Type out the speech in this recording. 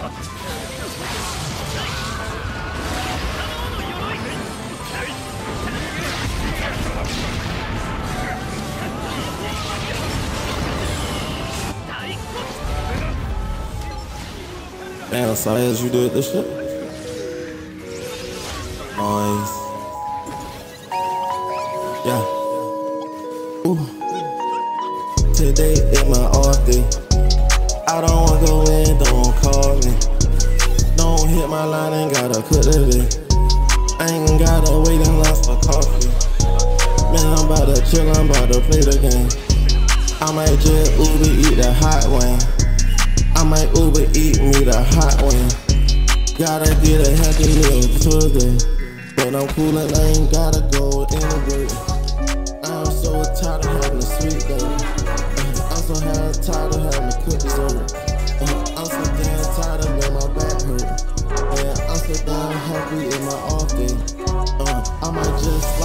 Damn, Sayas, you did this shit? Nice. Yeah. Ooh. Today is my off day. I don't wanna go my line and gotta the. I ain't gotta wait in for coffee. Man, I'm about to chill, I'm about to play the game. I might just Uber eat the hot one. I might Uber eat me the hot one. Gotta get a happy meal today. But I'm cool and I ain't gotta go anywhere. I'm so tired of having a sweet day. I'm so tired of having to cook dessert. Happy in my off day. Uh, I might just